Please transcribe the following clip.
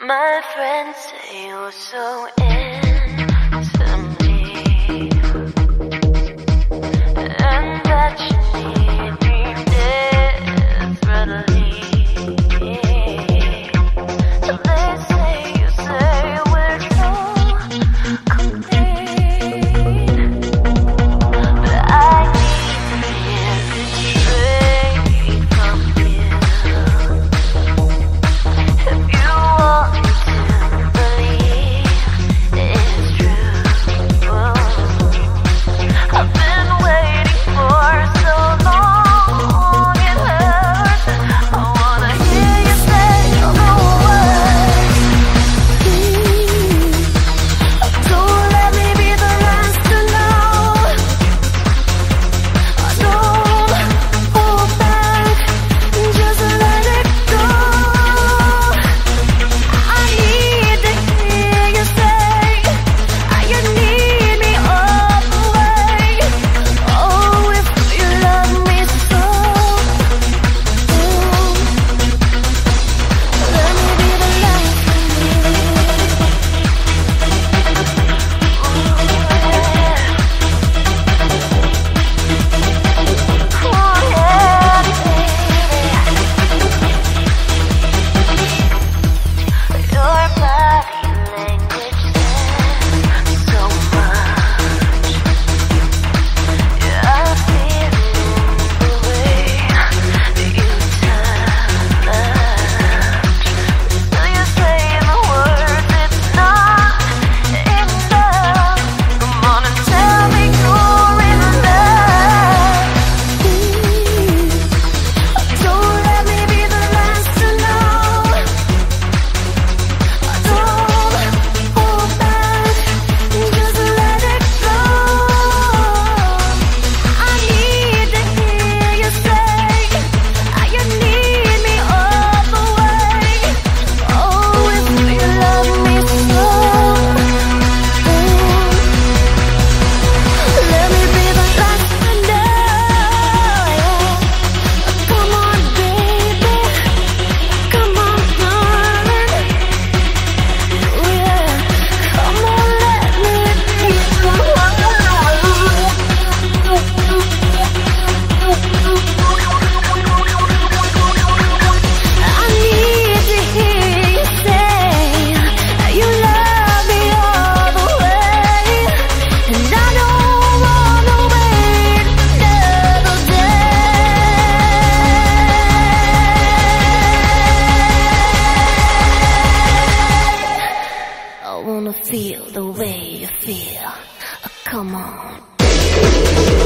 My friends say you're so ill. feel the way you feel. Oh, come on.